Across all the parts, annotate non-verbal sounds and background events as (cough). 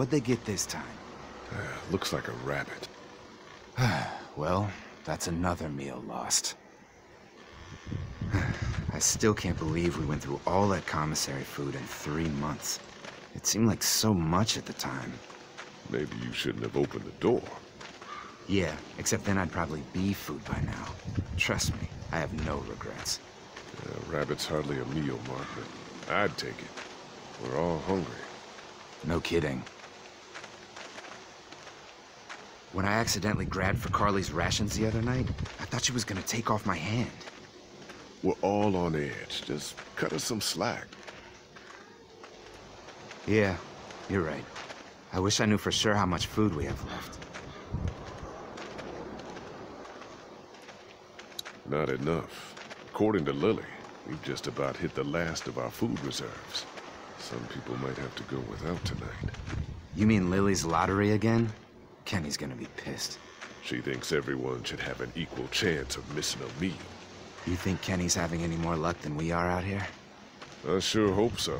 What'd they get this time? Uh, (sighs) looks like a rabbit. (sighs) well, that's another meal lost. (sighs) I still can't believe we went through all that commissary food in three months. It seemed like so much at the time. Maybe you shouldn't have opened the door. Yeah, except then I'd probably be food by now. Trust me, I have no regrets. Yeah, rabbit's hardly a meal, Mark, but I'd take it. We're all hungry. No kidding. When I accidentally grabbed for Carley's rations the other night, I thought she was gonna take off my hand. We're all on edge. Just cut us some slack. Yeah, you're right. I wish I knew for sure how much food we have left. Not enough. According to Lilly, we've just about hit the last of our food reserves. Some people might have to go without tonight. You mean Lilly's lottery again? Kenny's gonna be pissed. She thinks everyone should have an equal chance of missing a meal. You think Kenny's having any more luck than we are out here? I sure hope so.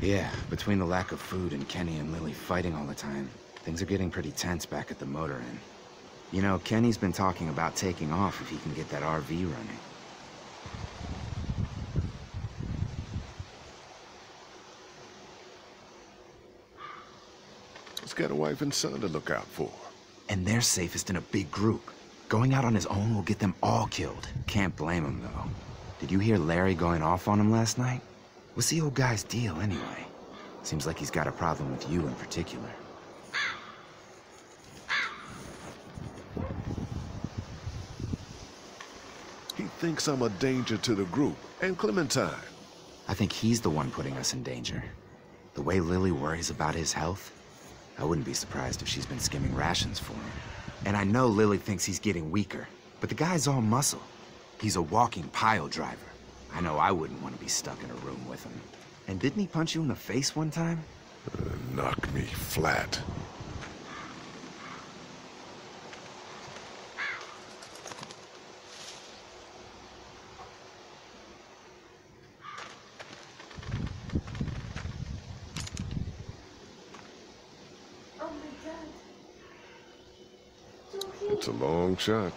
Yeah, between the lack of food and Kenny and Lilly fighting all the time, things are getting pretty tense back at the motor inn. You know, Kenny's been talking about taking off if he can get that RV running. He's got a wife and son to look out for. And they're safest in a big group. Going out on his own will get them all killed. Can't blame him, though. Did you hear Larry going off on him last night? What's the old guy's deal, anyway? Seems like he's got a problem with you in particular. He thinks I'm a danger to the group, and Clementine. I think he's the one putting us in danger. The way Lilly worries about his health, I wouldn't be surprised if she's been skimming rations for him. And I know Lilly thinks he's getting weaker, but the guy's all muscle. He's a walking pile driver. I know I wouldn't want to be stuck in a room with him. And didn't he punch you in the face one time? Uh, knock me flat. It's a long shot.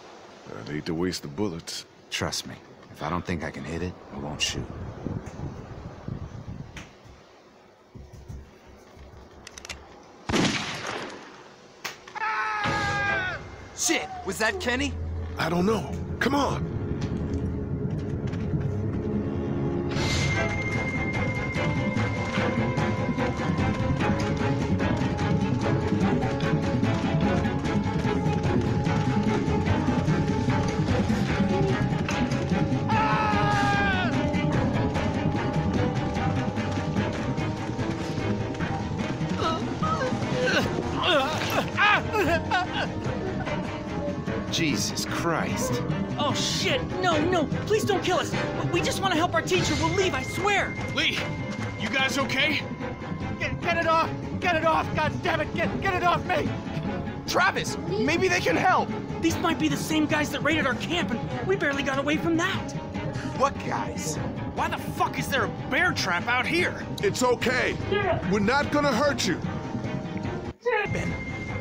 I'd hate to waste the bullets. Trust me, if I don't think I can hit it, I won't shoot. Shit, was that Kenny? I don't know. Come on. Christ. Oh shit! No, no! Please don't kill us! We just want to help our teacher. We'll leave, I swear! Lee, you guys okay? Get, get it off! Get it off! God damn it! Get, get it off me! Travis, maybe they can help! These might be the same guys that raided our camp, and we barely got away from that. What guys? Why the fuck is there a bear trap out here? It's okay. We're not gonna hurt you. Ben,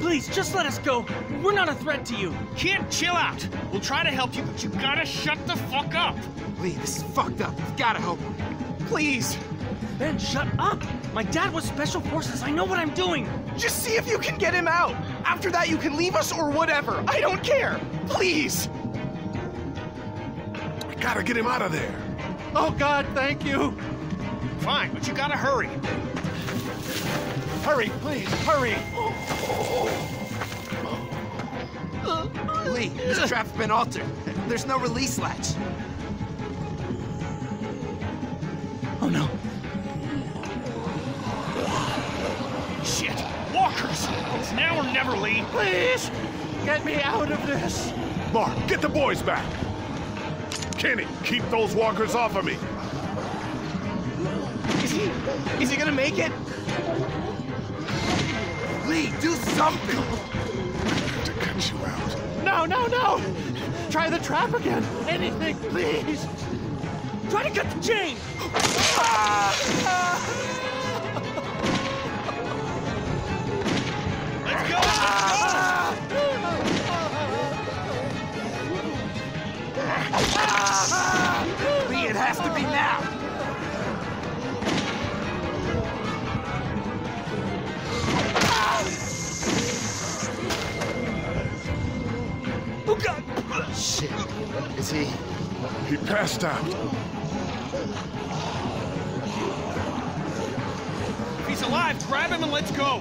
please, just let us go. We're not a threat to you. Kid, chill out. We'll try to help you, but you gotta shut the fuck up. Lee, this is fucked up. You've gotta help him. Please! Ben, shut up! My dad was Special Forces. I know what I'm doing. Just see if you can get him out! After that, you can leave us or whatever. I don't care! Please! We gotta get him out of there. Oh, God, thank you! Fine, but you gotta hurry. Hurry, please, hurry! Lee, this trap's been altered. There's no release latch. Oh no. Shit, walkers! It's now or never, Lee. Please! Get me out of this! Mark, get the boys back. Kenny, keep those walkers off of me. Is he... is he gonna make it? Lee, do something! To cut you out. No, no, no! Try the trap again! Anything, please! Try to cut the chain! Let's go! Let's go! Lee, it has to be now. Is he... He passed out. If he's alive, grab him and let's go.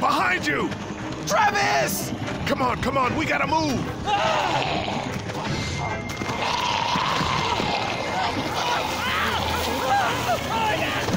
Behind you! Travis! Come on, come on, we gotta move! Ah! Oh, yeah!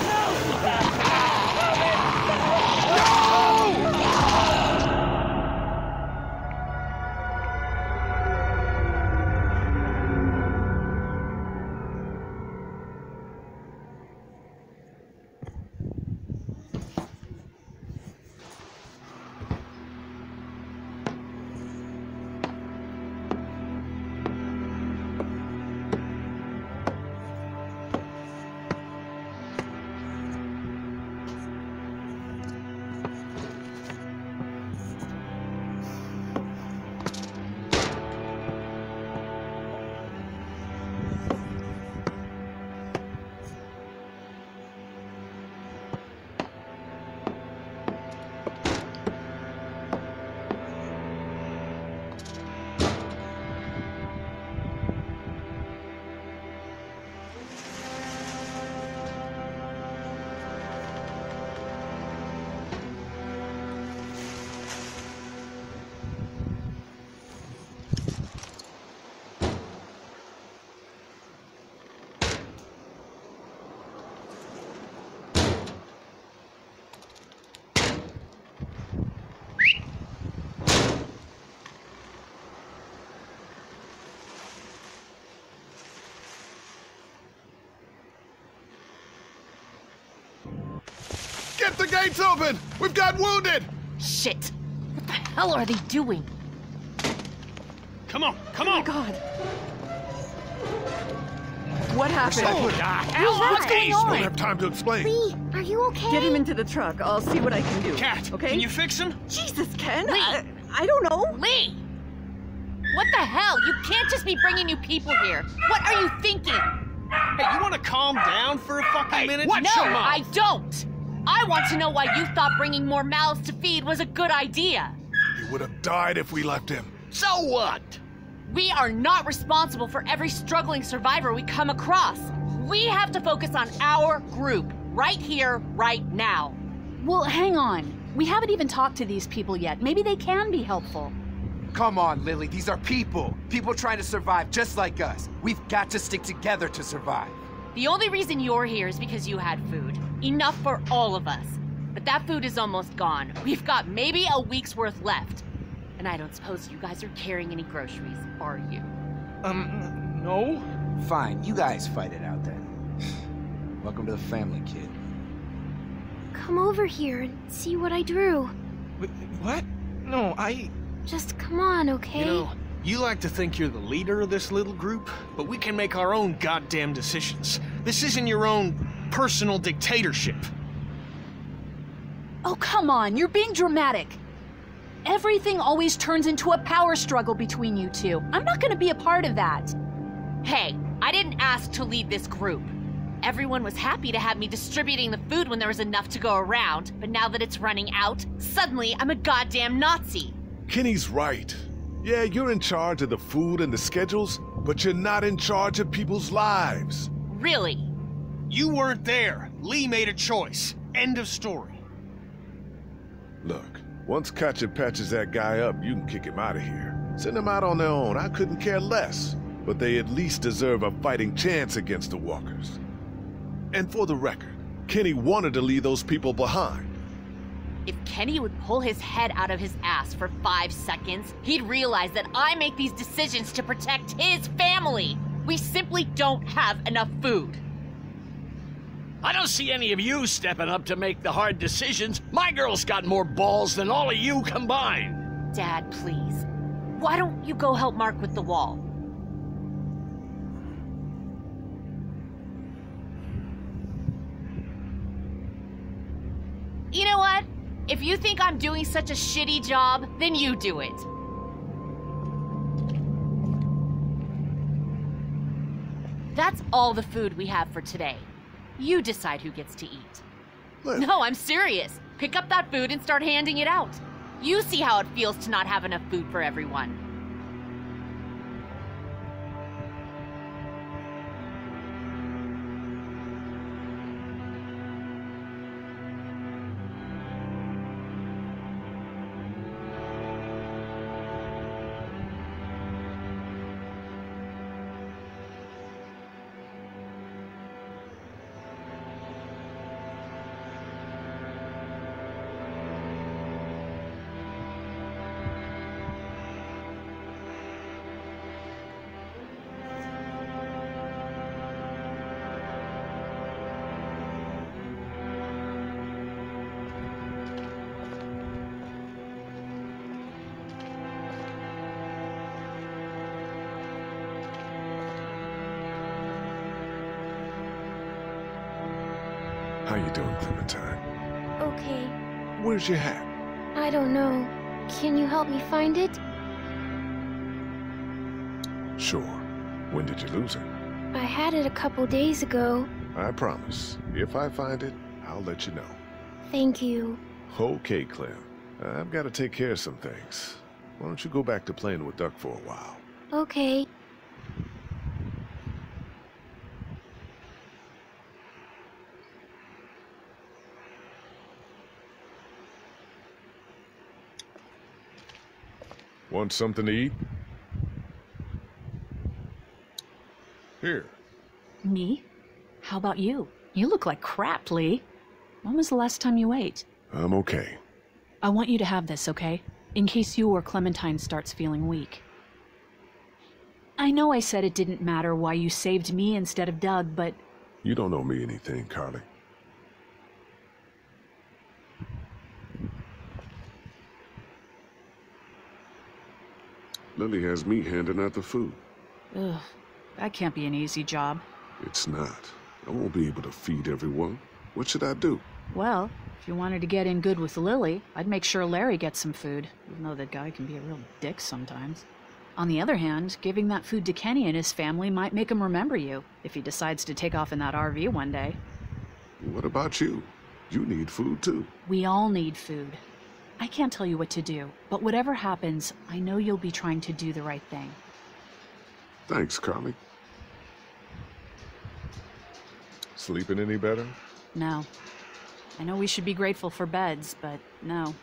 Get the gates open! We've got wounded! Shit! What the hell are they doing? Come on, come Oh my on. god. What happened? Oh, the hell? What's What's going We on? don't have time to explain. Lee, are you okay? Get him into the truck. I'll see what I can do. Cat, okay? can you fix him? Jesus, Ken. Lee. I, I don't know. Lee! What the hell? You can't just be bringing new people here. What are you thinking? Hey, you want to calm down for a fucking minute? no. I don't. I want to know why you thought bringing more mouths to feed was a good idea. He would have died if we left him. So what? We are not responsible for every struggling survivor we come across. We have to focus on our group, right here, right now. Well, hang on. We haven't even talked to these people yet. Maybe they can be helpful. Come on, Lilly. These are people. People trying to survive just like us. We've got to stick together to survive. The only reason you're here is because you had food. Enough for all of us. But that food is almost gone. We've got maybe a week's worth left. And I don't suppose you guys are carrying any groceries, are you? Um, no. Fine, you guys fight it out then. Welcome to the family, kid. Come over here and see what I drew. Wh- What? No, I. Just come on, okay? You know, you like to think you're the leader of this little group, but we can make our own goddamn decisions. This isn't your own personal dictatorship. Oh, come on. You're being dramatic. Everything always turns into a power struggle between you two. I'm not going to be a part of that. Hey, I didn't ask to lead this group. Everyone was happy to have me distributing the food when there was enough to go around, but now that it's running out, suddenly I'm a goddamn Nazi. Kenny's right. Yeah, you're in charge of the food and the schedules, but you're not in charge of people's lives. Really? You weren't there. Lee made a choice. End of story. Look, once Katjaa patches that guy up, you can kick him out of here. Send them out on their own, I couldn't care less. But they at least deserve a fighting chance against the walkers. And for the record, Kenny wanted to leave those people behind. If Kenny would pull his head out of his ass for five seconds, he'd realize that I make these decisions to protect his family. We simply don't have enough food. I don't see any of you stepping up to make the hard decisions. My girl's got more balls than all of you combined. Dad, please. Why don't you go help Mark with the wall? You know what? If you think I'm doing such a shitty job, then you do it. That's all the food we have for today. You decide who gets to eat. No, I'm serious. Pick up that food and start handing it out. You see how it feels to not have enough food for everyone. You doing, Clementine? Okay. Where's your hat? I don't know. Can you help me find it? Sure. When did you lose it? I had it a couple days ago. I promise. If I find it, I'll let you know. Thank you. Okay, Clem. I've got to take care of some things. Why don't you go back to playing with Duck for a while? Okay. Want something to eat? Here. Me? How about you? You look like crap, Lee. When was the last time you ate? I'm okay. I want you to have this, okay? In case you or Clementine starts feeling weak. I know I said it didn't matter why you saved me instead of Doug, but You don't owe me anything, Carley. Lilly has me handing out the food. ugh, that can't be an easy job. It's not. I won't be able to feed everyone. What should I do? Well, if you wanted to get in good with Lilly, I'd make sure Larry gets some food, even though that guy can be a real dick sometimes. On the other hand, giving that food to Kenny and his family might make him remember you if he decides to take off in that RV one day. What about you? You need food too. We all need food. I can't tell you what to do, but whatever happens, I know you'll be trying to do the right thing. Thanks, Carley. Sleeping any better? No. I know we should be grateful for beds, but no,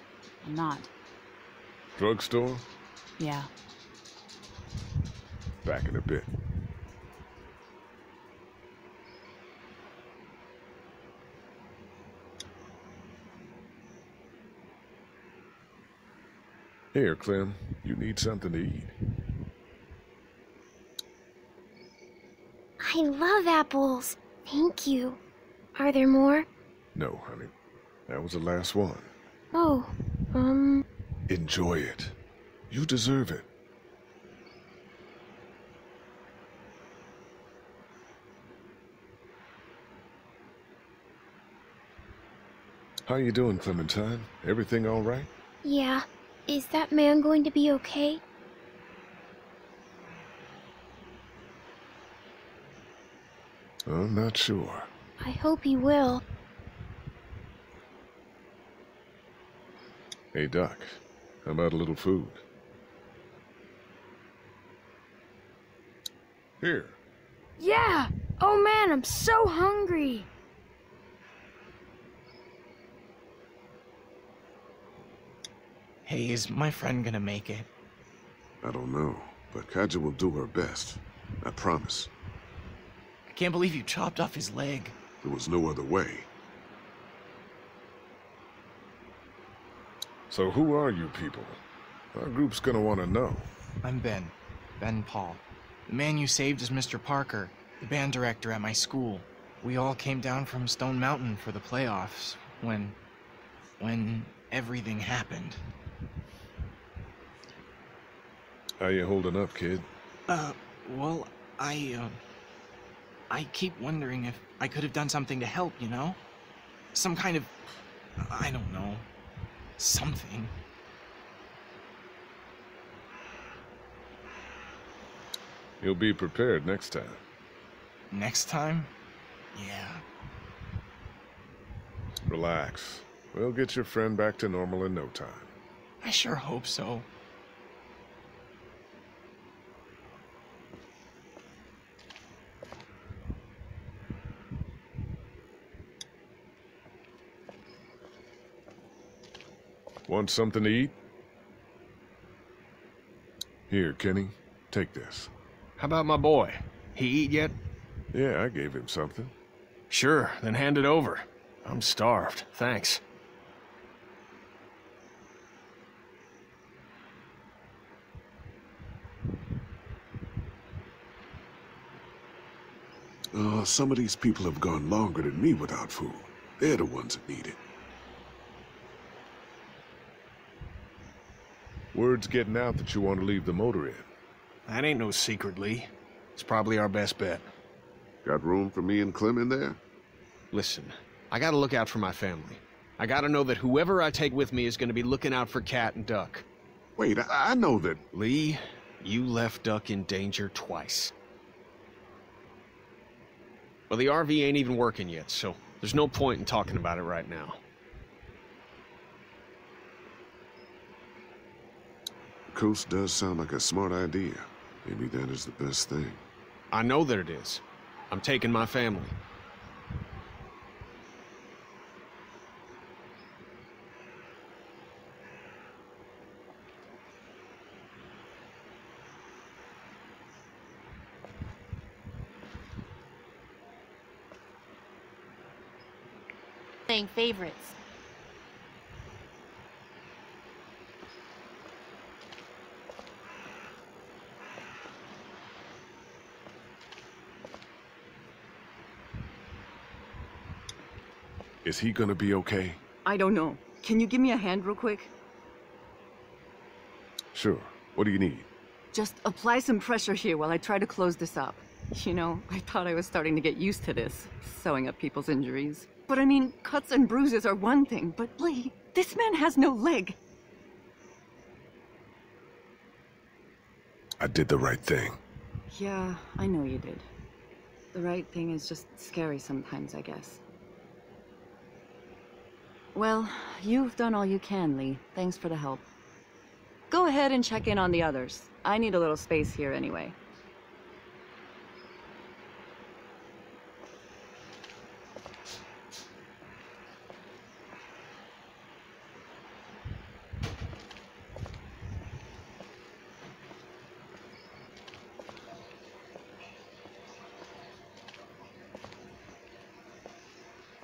I'm not. Drugstore? Yeah. Back in a bit. Here, Clem. You need something to eat. I love apples. Thank you. Are there more? No, honey. That was the last one. Oh, um, Enjoy it. You deserve it. How you doing, Clementine? Everything all right? yeah. Is that man going to be okay? I'm not sure. I hope he will. Hey, Duck. How about a little food? Here. Yeah! Oh man, I'm so hungry! Hey, is my friend gonna make it? I don't know, but Katjaa will do her best. I promise. I can't believe you chopped off his leg. There was no other way. So who are you people? Our group's gonna want to know. I'm Ben. Ben Paul. The man you saved is Mr. Parker, the band director at my school. We all came down from Stone Mountain for the playoffs when. When everything happened. How you holding up, kid? Uh, well, I, uh. I keep wondering if I could have done something to help, you know? Some kind of. I don't know. something. You'll be prepared next time. Next time? Yeah. Relax. We'll get your friend back to normal in no time. I sure hope so. Want something to eat? Here, Kenny. Take this. How about my boy? He eat yet? Yeah, I gave him something. Sure, then hand it over. I'm starved, thanks. Uh, some of these people have gone longer than me without food. They're the ones that need it. Word's getting out that you want to leave the motor inn. That ain't no secret, Lee. It's probably our best bet. Got room for me and Clem in there? Listen, I gotta look out for my family. I gotta know that whoever I take with me is gonna be looking out for Cat and Duck. Wait, I, I know that... Lee, you left Duck in danger twice. Well, the RV ain't even working yet, so there's no point in talking about it right now. Coast does sound like a smart idea. Maybe that is the best thing. I know that it is. I'm taking my family. Playing favorites. Is he gonna be okay? I don't know. Can you give me a hand real quick? Sure. What do you need? Just apply some pressure here while I try to close this up. You know, I thought I was starting to get used to this, sewing up people's injuries. But I mean, cuts and bruises are one thing, but Lee, this man has no leg. I did the right thing. Yeah, I know you did. The right thing is just scary sometimes, I guess. Well, you've done all you can, Lee. Thanks for the help. Go ahead and check in on the others. I need a little space here anyway.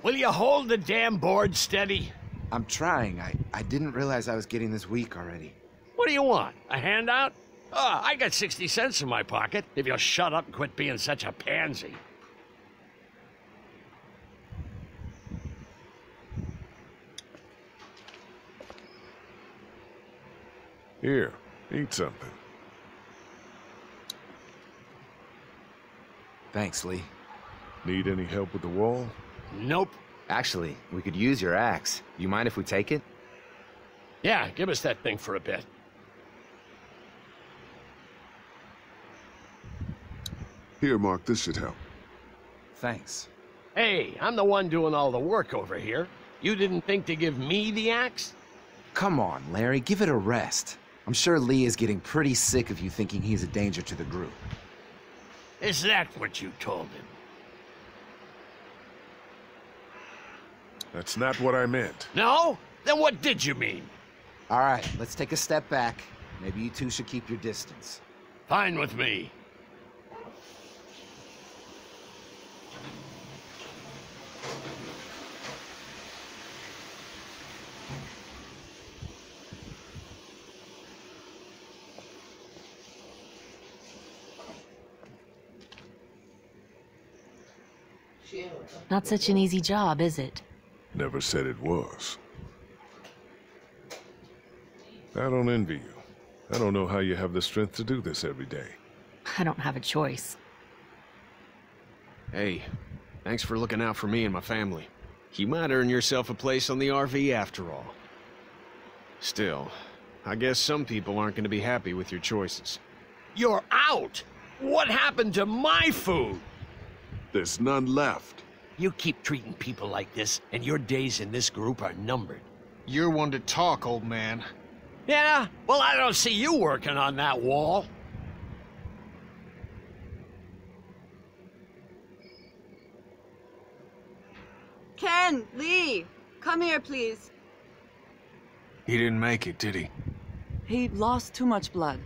Will you hold the damn board steady? I'm trying. I, I didn't realize I was getting this weak already. What do you want? A handout? Oh, I got 60 cents in my pocket, if you'll shut up and quit being such a pansy. Here, eat something. Thanks, Lee. Need any help with the wall? Nope. Actually, we could use your axe. You mind if we take it? Yeah, give us that thing for a bit. Here, Mark, this should help. Thanks. Hey, I'm the one doing all the work over here. You didn't think to give me the axe? Come on, Larry, give it a rest. I'm sure Lee is getting pretty sick of you thinking he's a danger to the group. Is that what you told him? That's not what I meant. No? Then what did you mean? All right, let's take a step back. Maybe you two should keep your distance. Fine with me. Not such an easy job, is it? Never said it was. I don't envy you. I don't know how you have the strength to do this every day. I don't have a choice. Hey, thanks for looking out for me and my family. You might earn yourself a place on the RV after all. Still, I guess some people aren't going to be happy with your choices. You're out! What happened to my food? There's none left. You keep treating people like this, and your days in this group are numbered. You're one to talk, old man. Yeah? Well, I don't see you working on that wall. Ken, Lee, come here, please. He didn't make it, did he? He lost too much blood.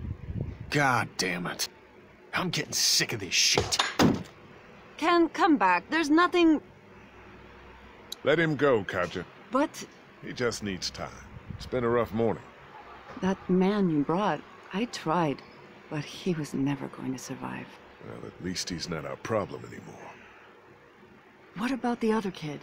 God damn it. I'm getting sick of this shit. Ken, come back. There's nothing. Let him go, Katjaa. But He just needs time. It's been a rough morning. that man you brought, I tried, but he was never going to survive. Well, at least he's not our problem anymore. What about the other kid?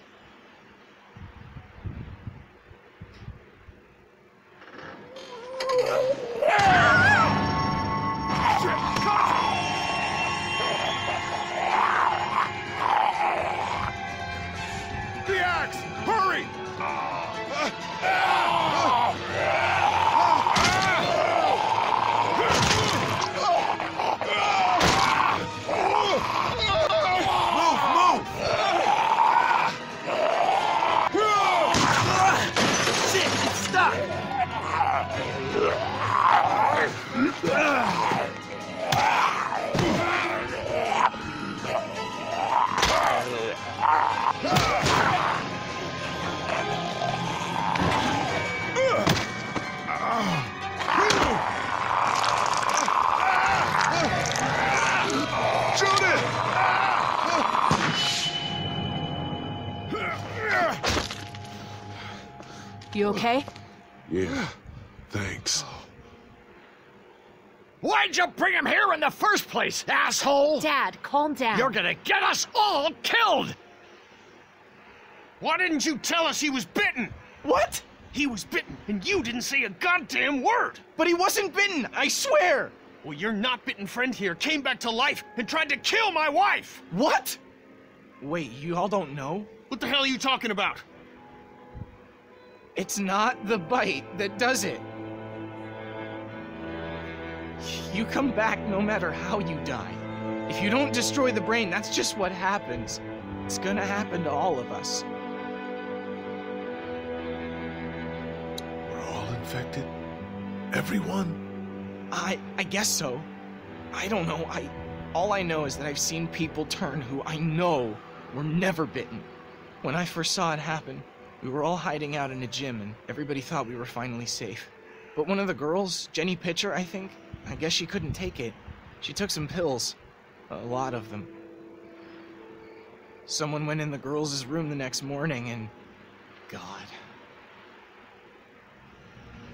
You okay? Yeah, thanks. Why'd you bring him here in the first place, asshole? Dad, calm down. You're gonna get us all killed! Why didn't you tell us he was bitten? What? He was bitten, and you didn't say a goddamn word! But he wasn't bitten, I swear! Well, your not bitten friend here came back to life and tried to kill my wife! What? Wait, you all don't know? What the hell are you talking about? It's not the bite that does it. You come back no matter how you die. If you don't destroy the brain, that's just what happens. It's gonna happen to all of us. We're all infected? Everyone? I I guess so. I don't know. I all I know is that I've seen people turn who I know were never bitten. When I first saw it happen, we were all hiding out in a gym and everybody thought we were finally safe. But one of the girls, Jenny Pitcher, I think, I guess she couldn't take it. She took some pills. A lot of them. Someone went in the girls' room the next morning and God.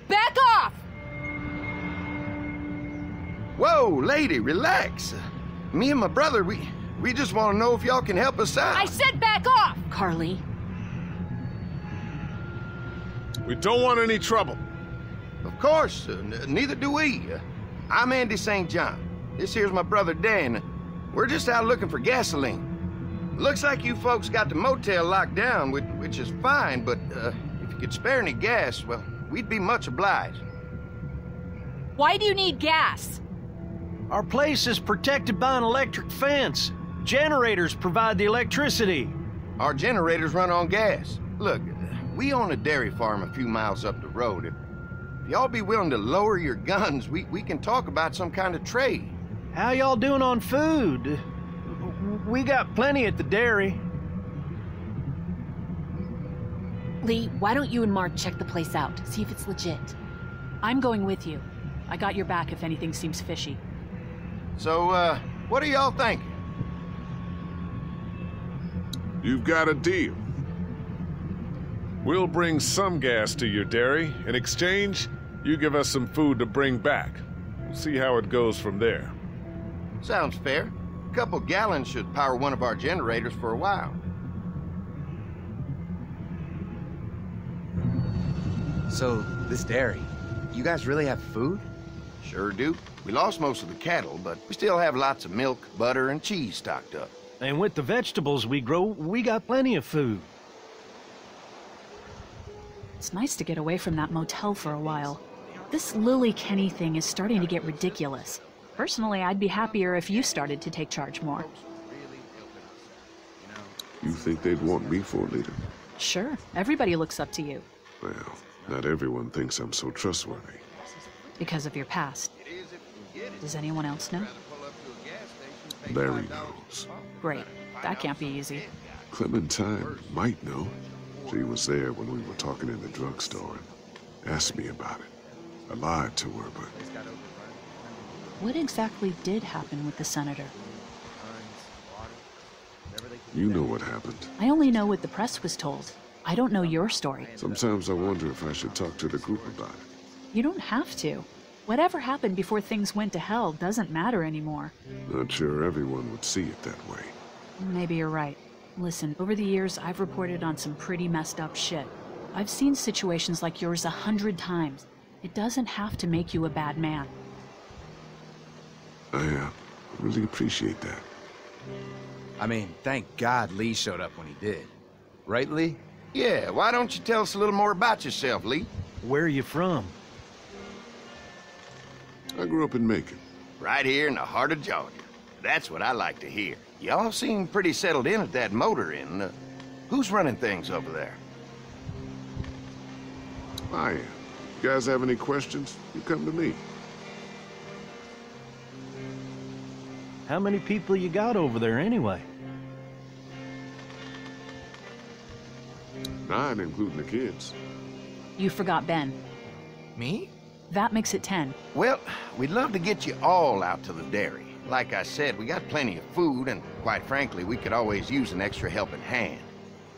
Back off! Whoa, lady, relax. Me and my brother, we we just want to know if y'all can help us out. I said back off! Carley. We don't want any trouble. Of course, uh, n- neither do we. Uh, I'm Andy St. John. This here's my brother Dan. We're just out looking for gasoline. Looks like you folks got the motel locked down, which, which is fine, but uh, if you could spare any gas, well, we'd be much obliged. Why do you need gas? Our place is protected by an electric fence. Generators provide the electricity. Our generators run on gas. Look, we own a dairy farm a few miles up the road. If, if y'all be willing to lower your guns, we, we can talk about some kind of trade. How y'all doing on food? We got plenty at the dairy. Lee, why don't you and Mark check the place out? See if it's legit. I'm going with you. I got your back if anything seems fishy. So, uh, what do y'all think? You've got a deal. We'll bring some gas to your dairy. In exchange, you give us some food to bring back. We'll see how it goes from there. Sounds fair. A couple gallons should power one of our generators for a while. So, this dairy, you guys really have food? Sure do. We lost most of the cattle, but we still have lots of milk, butter, and cheese stocked up. And with the vegetables we grow, we got plenty of food. It's nice to get away from that motel for a while. This Lilly Kenny thing is starting to get ridiculous. Personally, I'd be happier if you started to take charge more. You think they'd want me for leader? Sure, everybody looks up to you Well, not everyone thinks I'm so trustworthy. because of your past. Does anyone else know? Larry knows. Great. That can't be easy. Clementine might know. She was there when we were talking in the drugstore and asked me about it. I lied to her, but What exactly did happen with the senator? you know what happened. I only know what the press was told. I don't know your story. Sometimes I wonder if I should talk to the group about it. You don't have to. Whatever happened before things went to hell doesn't matter anymore. Not sure everyone would see it that way. Maybe you're right. Listen, over the years, I've reported on some pretty messed up shit. I've seen situations like yours a hundred times. It doesn't have to make you a bad man. I uh, really appreciate that. I mean, thank God Lee showed up when he did. Right, Lee? Yeah, why don't you tell us a little more about yourself, Lee? Where are you from? I grew up in Macon. Right here in the heart of Georgia. That's what I like to hear. Y'all seem pretty settled in at that motor inn. Uh, who's running things over there? I am. You guys have any questions? You come to me. How many people you got over there anyway? Nine, including the kids. You forgot Ben. Me? That makes it ten. Well, we'd love to get you all out to the dairy. Like I said, we got plenty of food, and quite frankly, we could always use an extra helping hand.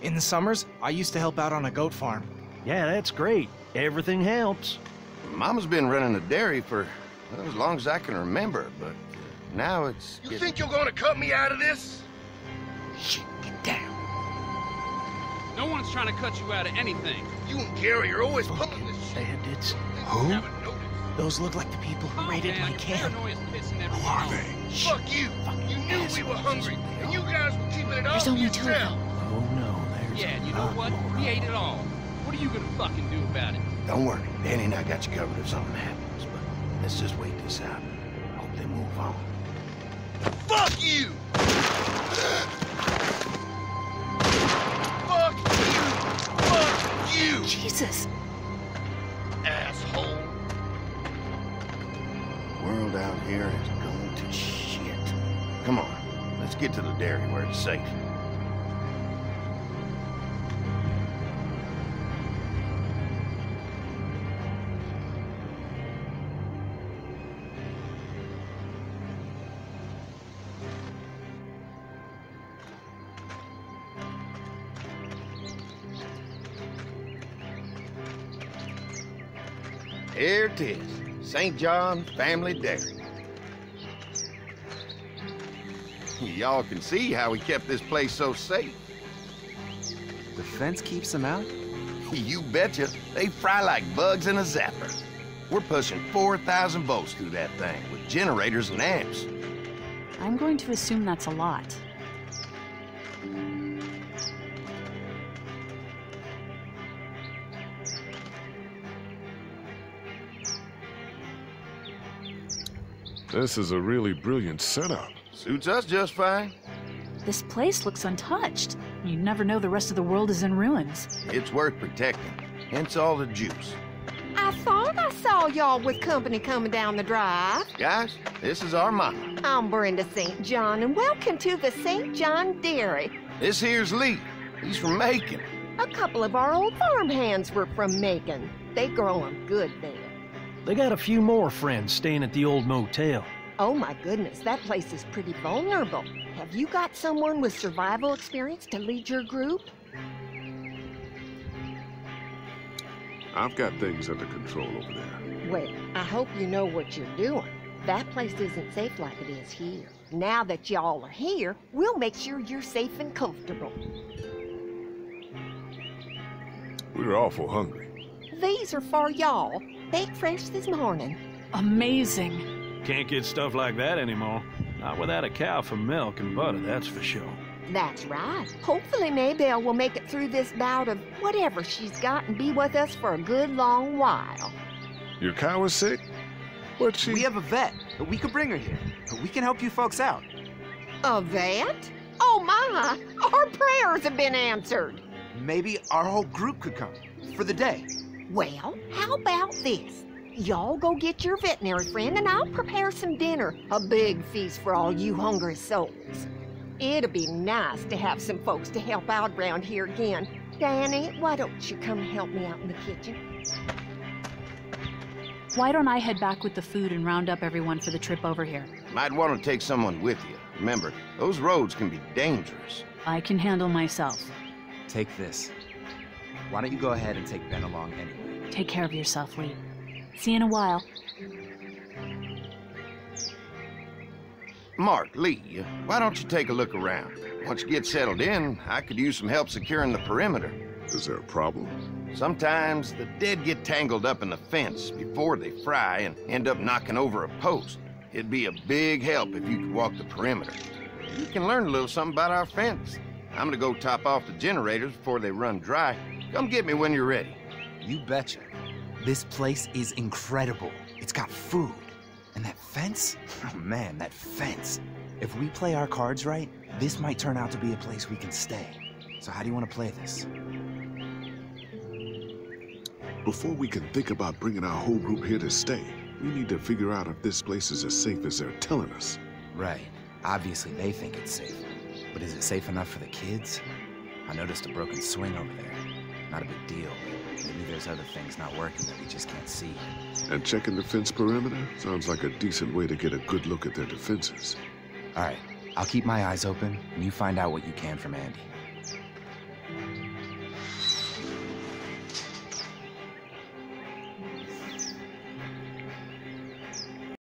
In the summers, I used to help out on a goat farm. Yeah, that's great. Everything helps. Mama's been running the dairy for well, as long as I can remember, but now it's. You think you're gonna cut me out of this? Shit, get down. No one's trying to cut you out of anything. You and Gary are always pulling this shit. Bandits. Who? Those look like the people who oh, raided my camp. Who are they? Fuck you! You knew we were hungry, and you guys were keeping it all There's to only two of yourself. Oh no, there's Yeah, a you know what? We ate it all. What are you gonna fucking do about it? Don't worry, Danny and I got you covered if something happens, but let's just wait this out. Hope they move on. Fuck you! Fuck you! Fuck you! Jesus. Here is going to shit. Come on, let's get to the dairy where it's safe. Here it is, St. John Family Dairy. Y'all can see how we kept this place so safe. The fence keeps him out? You betcha. They fry like bugs in a zapper. We're pushing 4,000 volts through that thing with generators and amps. I'm going to assume that's a lot. This is a really brilliant setup. Suits us just fine. This place looks untouched. You never know the rest of the world is in ruins. It's worth protecting. Hence all the juice. I thought I saw y'all with company coming down the drive. Guys, this is our mama. I'm Brenda St. John, and welcome to the St. John Dairy. This here's Lee. He's from Macon. A couple of our old farmhands were from Macon. They grow 'em good there. They got a few more friends staying at the old motel. Oh my goodness, that place is pretty vulnerable. Have you got someone with survival experience to lead your group? I've got things under control over there. Well, I hope you know what you're doing. That place isn't safe like it is here. Now that y'all are here, we'll make sure you're safe and comfortable. We're awful hungry. These are for y'all. Baked fresh this morning. Amazing. Can't get stuff like that anymore. Not without a cow for milk and butter, that's for sure. That's right. Hopefully Maybelle will make it through this bout of whatever she's got and be with us for a good long while. Your cow is sick? What she... We have a vet. That we could bring her here. We can help you folks out. A vet? Oh my! Our prayers have been answered. Maybe our whole group could come. For the day. Well, how about this? Y'all go get your veterinary friend and I'll prepare some dinner. A big feast for all you hungry souls. It'll be nice to have some folks to help out around here again. Danny, why don't you come help me out in the kitchen? Why don't I head back with the food and round up everyone for the trip over here? Might want to take someone with you. Remember, those roads can be dangerous. I can handle myself. Take this. Why don't you go ahead and take Ben along anyway? Take care of yourself, Lee. See you in a while. Mark, Lee, why don't you take a look around? Once you get settled in, I could use some help securing the perimeter. Is there a problem? Sometimes the dead get tangled up in the fence before they fry and end up knocking over a post. It'd be a big help if you could walk the perimeter. You can learn a little something about our fence. I'm gonna go top off the generators before they run dry. Come get me when you're ready. You betcha. This place is incredible. It's got food. And that fence? (laughs) Oh man, that fence. If we play our cards right, this might turn out to be a place we can stay. So how do you want to play this? Before we can think about bringing our whole group here to stay, we need to figure out if this place is as safe as they're telling us. Right. Obviously they think it's safe. But is it safe enough for the kids? I noticed a broken swing over there. Not a big deal. Maybe there's other things not working that we just can't see. And checking the fence perimeter sounds like a decent way to get a good look at their defenses. All right. I'll keep my eyes open, and you find out what you can from Andy.